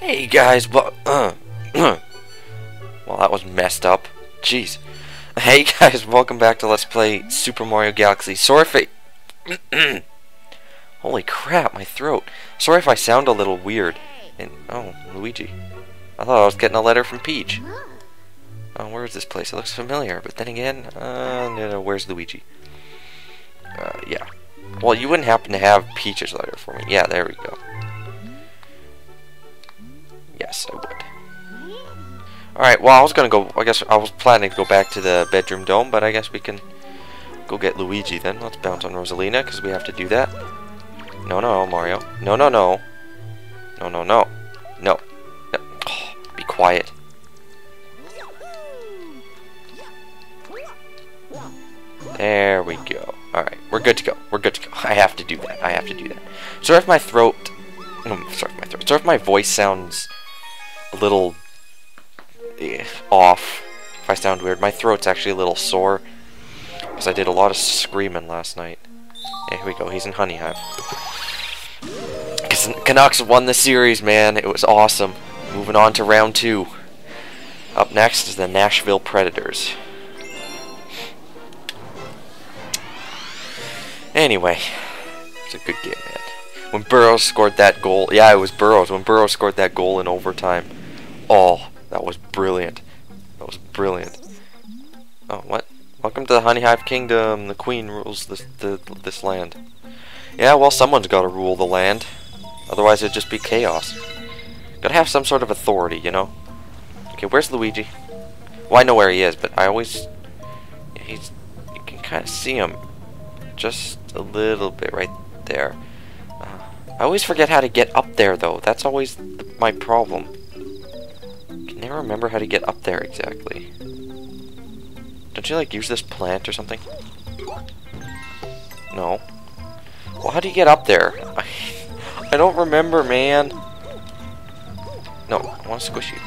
Hey guys, well, uh, well that was messed up. Jeez. Hey guys, welcome back to Let's Play Super Mario Galaxy. Sorry if I... Holy crap, my throat. Sorry if I sound a little weird. And, oh, Luigi. I thought I was getting a letter from Peach. Oh, where is this place? It looks familiar, but then again, uh, no, no, where's Luigi? Uh, yeah. Well, you wouldn't happen to have Peach's letter for me. Yeah, there we go. Alright, well, I was gonna go, I guess I was planning to go back to the bedroom dome, but I guess we can go get Luigi then. Let's bounce on Rosalina, because we have to do that. No, no, Mario. No, no, no. No, no, no. No. no. Oh, be quiet. There we go. Alright, we're good to go. We're good to go. I have to do that. I have to do that. Sorry if my throat... Um, sorry if my throat. Sorry if my voice sounds a little Eh, off. If I sound weird. My throat's actually a little sore. Because I did a lot of screaming last night. Yeah, here we go. He's in Honey Hive. Canucks won the series, man. It was awesome. Moving on to round two. Up next is the Nashville Predators. Anyway, it's a good game, man. When Burrows scored that goal, yeah, it was Burrows. When Burrows scored that goal in overtime, oh, that was brilliant. That was brilliant. Oh, what? Welcome to the Honey Hive Kingdom. The Queen rules this the, this land. Yeah, well, someone's got to rule the land. Otherwise, it'd just be chaos. Gotta have some sort of authority, you know? Okay, where's Luigi? Well, I know where he is, but I always... He's... You can kind of see him just a little bit right there. Uh, I always forget how to get up there, though. That's always my problem. Never remember how to get up there exactly. Don't you, like, use this plant or something? No. Well, how do you get up there? I, I don't remember, man. No, I want to squish you.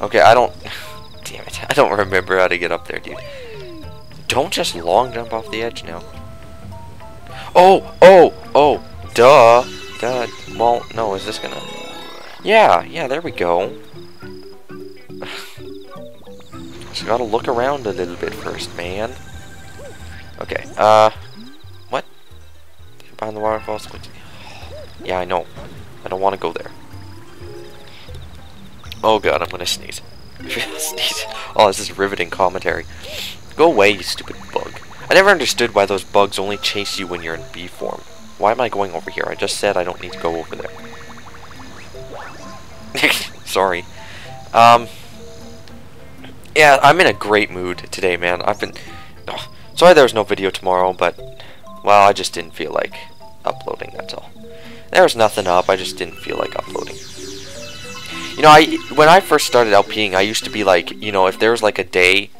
Okay, I don't... Damn it. I don't remember how to get up there, dude. Don't just long jump off the edge now. Oh, oh, oh, duh. Duh. Well, no, is this gonna... Yeah, yeah, there we go. Just gotta look around a little bit first, man. Okay, uh... What? Behind the waterfalls? Yeah, I know. I don't want to go there. Oh god, I'm gonna sneeze. sneeze. Oh, this is riveting commentary. Go away, you stupid bug. I never understood why those bugs only chase you when you're in bee form. Why am I going over here? I just said I don't need to go over there. Sorry. Um, yeah, I'm in a great mood today, man. I've been... Oh, sorry there was no video tomorrow, but... Well, I just didn't feel like uploading, that's all. There was nothing up, I just didn't feel like uploading. You know, I when I first started LPing, I used to be like, you know, if there was like a day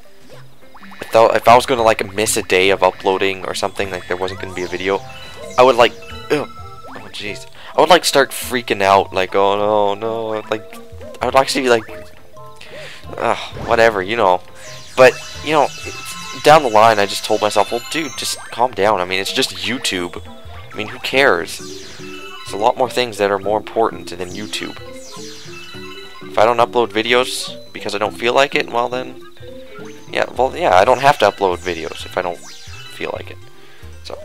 if, if I was going to like miss a day of uploading or something, like there wasn't going to be a video, I would like, ugh, oh jeez, I would like start freaking out, like, oh no, no, like, I would actually like, ugh, whatever, you know, but, you know, down the line, I just told myself, well, dude, just calm down, I mean, it's just YouTube, I mean, who cares, there's a lot more things that are more important than YouTube, if I don't upload videos because I don't feel like it, well then, yeah, well, yeah, I don't have to upload videos if I don't feel like it. So.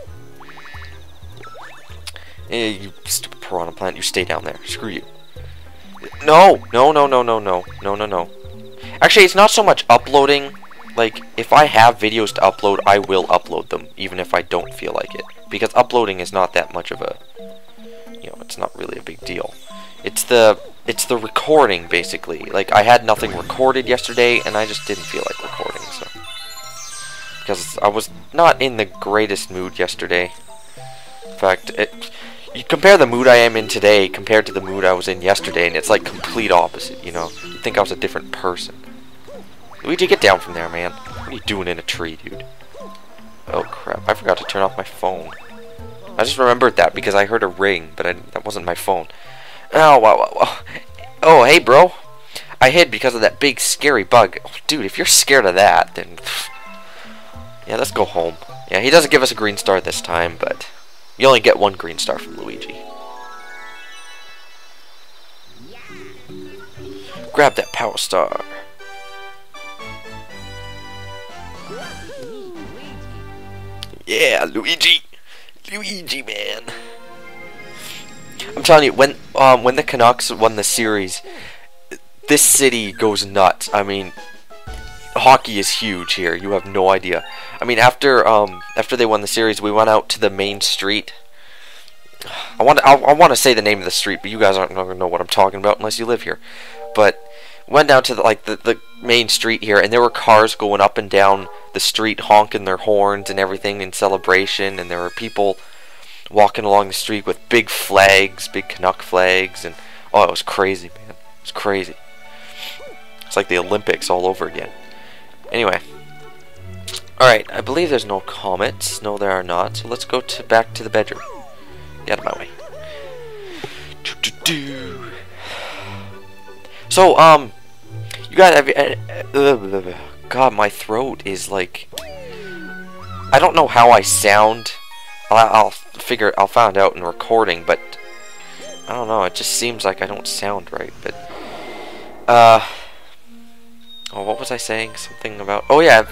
Hey, you stupid piranha plant, you stay down there. Screw you. No! No, no, no, no, no. No, no, no. Actually, it's not so much uploading. Like, if I have videos to upload, I will upload them, even if I don't feel like it. Because uploading is not that much of a... You know, it's not really a big deal. It's the it's the recording basically. Like I had nothing recorded yesterday, and I just didn't feel like recording. So because I was not in the greatest mood yesterday. In fact, it you compare the mood I am in today compared to the mood I was in yesterday, and it's like complete opposite. You know, you think I was a different person. Luigi, get down from there, man. What are you doing in a tree, dude? Oh crap! I forgot to turn off my phone. I just remembered that because I heard a ring, but I, that wasn't my phone. Oh, wow, wow, wow. Oh, hey, bro. I hid because of that big scary bug. Oh, dude, if you're scared of that, then... Yeah, let's go home. Yeah, he doesn't give us a green star this time, but... You only get one green star from Luigi. Grab that power star. Yeah, Luigi. Luigi, man. I'm telling you, when um when the Canucks won the series, this city goes nuts. I mean, hockey is huge here. You have no idea. I mean, after um after they won the series, we went out to the main street. I want to, I, I want to say the name of the street, but you guys aren't going to know what I'm talking about unless you live here. But went down to the, like the, the main street here, and there were cars going up and down the street honking their horns and everything in celebration, and there were people walking along the street with big flags, big Canuck flags, and oh, it was crazy, man. It was crazy. It's like the Olympics all over again. Anyway. Alright, I believe there's no comments. No, there are not. So let's go to back to the bedroom. Get out of my way. So, um, you every. Uh, uh, God, my throat is like. I don't know how I sound. I'll, I'll figure. I'll find out in recording, but I don't know. It just seems like I don't sound right. But uh, oh, what was I saying? Something about. Oh yeah.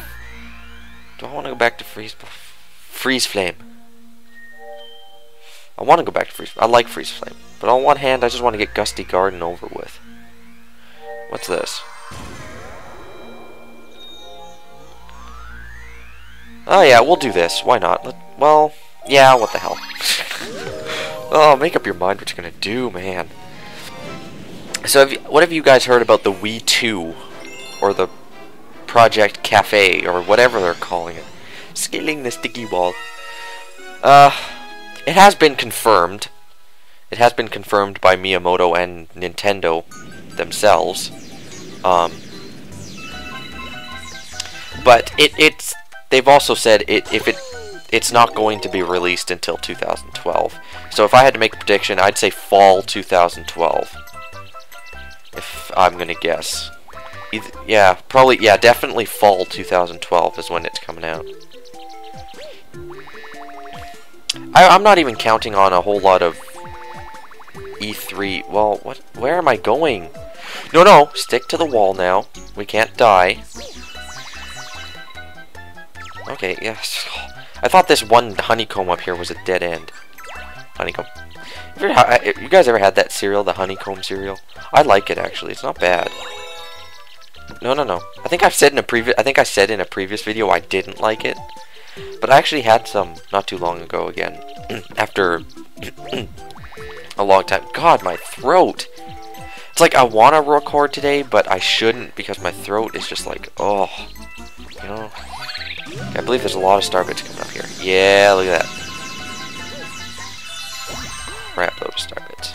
Do I want to go back to freeze? Freeze flame. I want to go back to freeze. I like freeze flame, but on one hand, I just want to get Gusty Garden over with. What's this? Oh yeah, we'll do this. Why not? Let, well, yeah, what the hell. oh, make up your mind what you're gonna do, man. So, have you, what have you guys heard about the Wii 2? Or the Project Cafe, or whatever they're calling it. Scaling the sticky wall. Uh, it has been confirmed. It has been confirmed by Miyamoto and Nintendo themselves. Um, but it it's they've also said it if it it's not going to be released until 2012. So if I had to make a prediction, I'd say fall 2012. If I'm gonna guess. Either, yeah, probably yeah, definitely fall 2012 is when it's coming out. I, I'm not even counting on a whole lot of E3. Well, what? Where am I going? No, no, stick to the wall now. We can't die. Okay, yes. I thought this one honeycomb up here was a dead end. Honeycomb. You guys ever had that cereal, the honeycomb cereal? I like it actually. It's not bad. No, no, no. I think I've said in a previous. I think I said in a previous video I didn't like it, but I actually had some not too long ago again. After a long time. God, my throat. It's like I want to record today, but I shouldn't because my throat is just like, oh, you know. I believe there's a lot of star bits coming up here. Yeah, look at that. Crap those of star bits.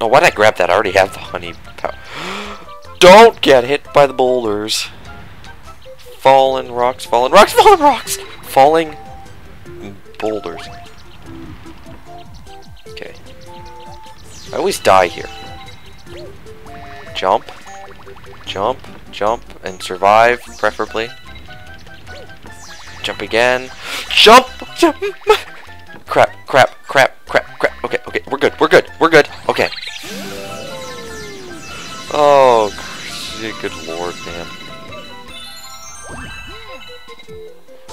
Oh, why did I grab that? I already have the honey power. Don't get hit by the boulders. Fallen rocks, fallen rocks, fallen rocks! Falling boulders. I always die here. Jump. Jump. Jump. And survive, preferably. Jump again. Jump! Jump! crap, crap, crap, crap, crap. Okay, okay, we're good, we're good, we're good. Okay. Oh, good lord, man.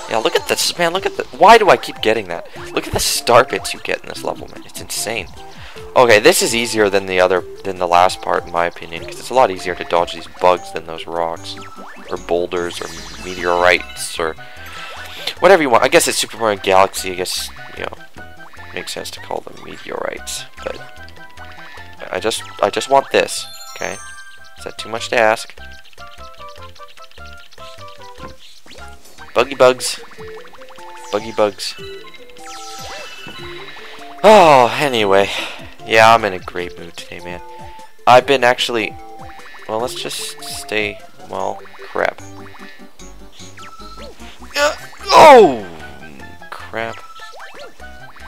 Yeah, look at this, man, look at the- Why do I keep getting that? Look at the star bits you get in this level, man. It's insane. Okay, this is easier than the other, than the last part in my opinion, because it's a lot easier to dodge these bugs than those rocks, or boulders, or meteorites, or whatever you want. I guess it's Super Mario Galaxy, I guess, you know, makes sense to call them meteorites, but I just, I just want this, okay? Is that too much to ask? Buggy bugs. Buggy bugs. Oh, anyway. Yeah, I'm in a great mood today, man. I've been actually... Well, let's just stay... Well, crap. Uh, oh! Crap.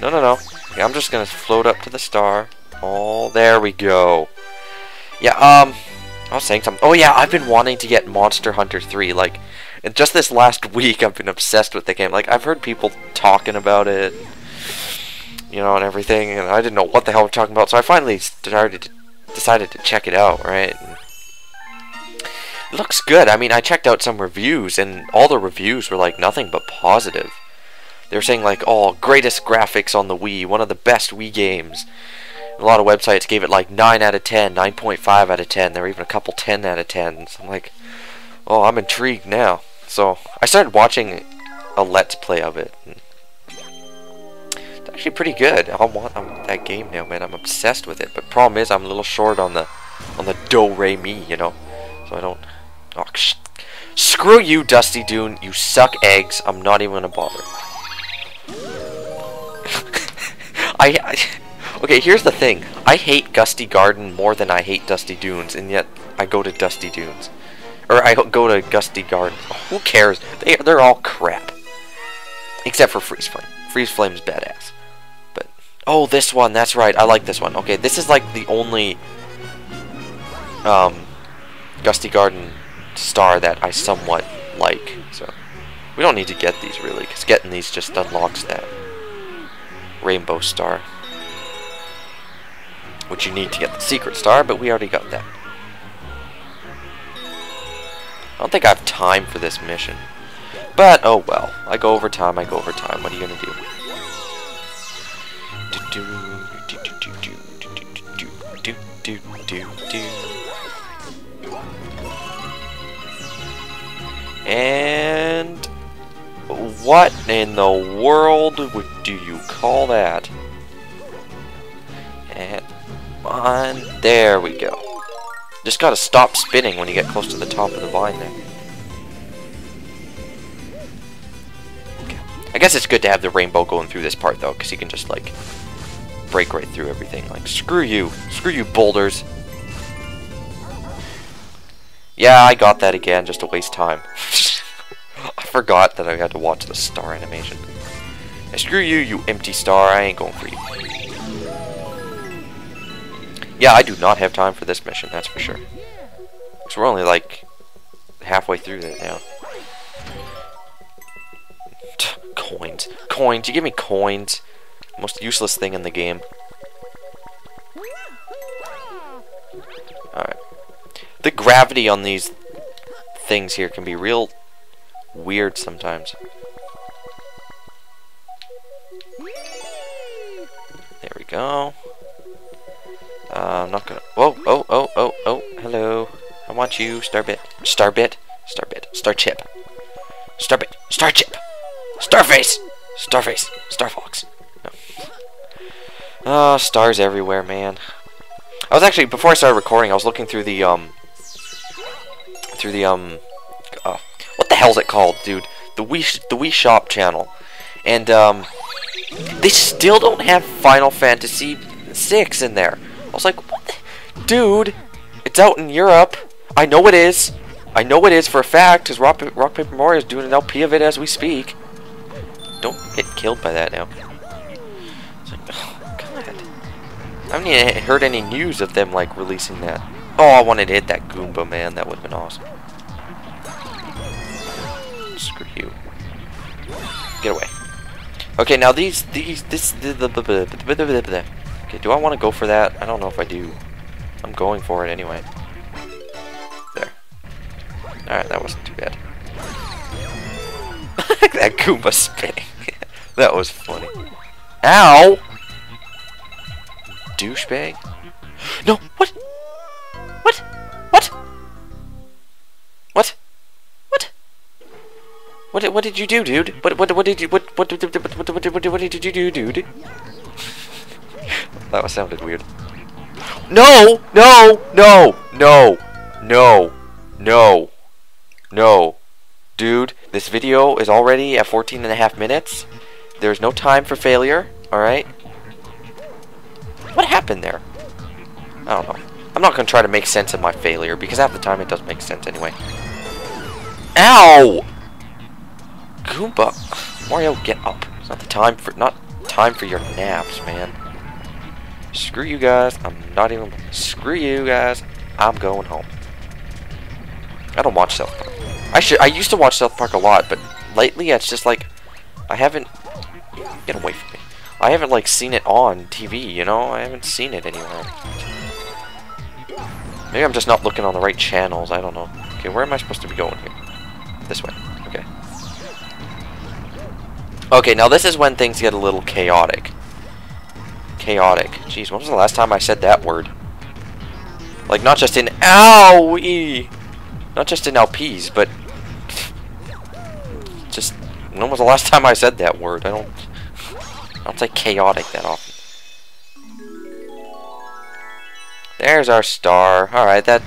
No, no, no. Okay, I'm just gonna float up to the star. Oh, there we go. Yeah, um... I was saying something. Oh, yeah, I've been wanting to get Monster Hunter 3. Like, just this last week, I've been obsessed with the game. Like, I've heard people talking about it you know, and everything, and I didn't know what the hell we're talking about, so I finally started to, decided to check it out, right? And it looks good. I mean, I checked out some reviews, and all the reviews were like nothing but positive. They were saying like, "Oh, greatest graphics on the Wii, one of the best Wii games." A lot of websites gave it like 9 out of 10, 9.5 out of 10. There were even a couple 10 out of 10s. I'm like, oh, I'm intrigued now. So I started watching a Let's Play of it. Actually pretty good. I want, I that game now, man. I'm obsessed with it. But problem is, I'm a little short on the on the do re mi, you know. So I don't. Oh, screw you, Dusty Dune. You suck eggs. I'm not even gonna bother. I, I Okay, here's the thing. I hate Gusty Garden more than I hate Dusty Dunes, and yet I go to Dusty Dunes. Or I go to Gusty Garden. Oh, who cares? They, they're all crap. Except for Freeze Flame. Freeze Flame's badass. Oh, this one, that's right. I like this one. Okay, this is like the only um, Gusty Garden star that I somewhat like. So, we don't need to get these, really, because getting these just unlocks that rainbow star which you need to get the secret star, but we already got that. I don't think I have time for this mission. But, oh well. I go over time, I go over time. What are you gonna do? And... What in the world do you call that? And on. There we go. Just gotta stop spinning when you get close to the top of the vine there. I guess it's good to have the rainbow going through this part though, because you can just like break right through everything. Like, screw you. Screw you, boulders. Yeah, I got that again, just to waste time. I forgot that I had to watch the star animation. And screw you, you empty star, I ain't going for you. Yeah, I do not have time for this mission, that's for sure. So we're only like halfway through it now. coins. Coins. You give me coins. Most useless thing in the game. The gravity on these things here can be real weird sometimes. There we go. Uh, I'm not gonna. Whoa! Oh! Oh! Oh! Oh! Hello. I want you, Starbit. Starbit. Starbit. Starchip. Starbit. Starchip. Starface. Starface. Starfox. No. Oh, stars everywhere, man. I was actually before I started recording, I was looking through the um through the um uh, what the hell's it called, dude? The Wii the Wii Shop channel, and um they still don't have Final Fantasy 6 in there. I was like, what? Dude, it's out in Europe. I know it is. I know it is for a fact, because Rock, Rock, Paper Mario is doing an LP of it as we speak. Don't get killed by that now. It's like, God. I haven't even heard any news of them, like, releasing that. Oh, I wanted to hit that Goomba, man. That would have been awesome. Screw you. Get away. Okay, now these, these, this, the, Okay, do I want to go for that? I don't know if I do. I'm going for it anyway. There. Alright, that wasn't too bad. that Goomba spinning. that was funny. Ow! Douchebag? No? What? What what did you do, dude? What what what did you what what what what what, what did you do, dude? that was sounded weird. No! No! No! No! No! No! No! Dude, this video is already at 14 and a half minutes. There's no time for failure, alright? What happened there? I don't know. I'm not gonna try to make sense of my failure because half the time it doesn't make sense anyway. Ow! Goomba. Mario, get up. It's not the time for, not time for your naps, man. Screw you guys. I'm not even. Screw you guys. I'm going home. I don't watch South Park. I should. I used to watch South Park a lot, but lately it's just like I haven't. Get away from me. I haven't like seen it on TV, you know? I haven't seen it anywhere. Maybe I'm just not looking on the right channels, I don't know. Okay, where am I supposed to be going here? This way. Okay. Now this is when things get a little chaotic. Chaotic. Jeez, when was the last time I said that word? Like, not just in owie! Not just in LPs, but... Just... When was the last time I said that word? I don't... I don't say chaotic that often. There's our star. Alright, that...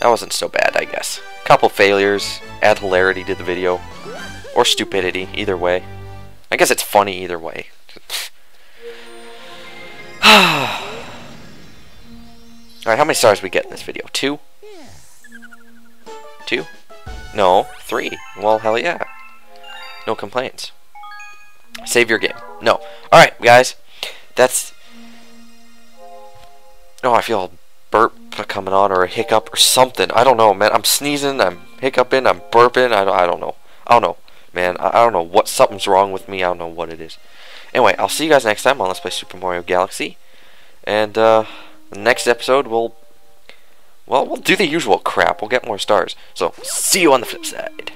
That wasn't so bad, I guess. Couple failures. Add hilarity to the video. Or stupidity, either way. I guess it's funny either way. Alright, how many stars we get in this video? Two? Two? No, three. Well, hell yeah. No complaints. Save your game. No. Alright, guys. That's... Oh, I feel a burp coming on or a hiccup or something. I don't know, man. I'm sneezing, I'm hiccuping, I'm burping. I don't, I don't know. I don't know, man. I, I don't know what something's wrong with me. I don't know what it is. Anyway, I'll see you guys next time on Let's Play Super Mario Galaxy. And, uh, next episode, we'll, well, we'll do the usual crap. We'll get more stars. So, see you on the flip side.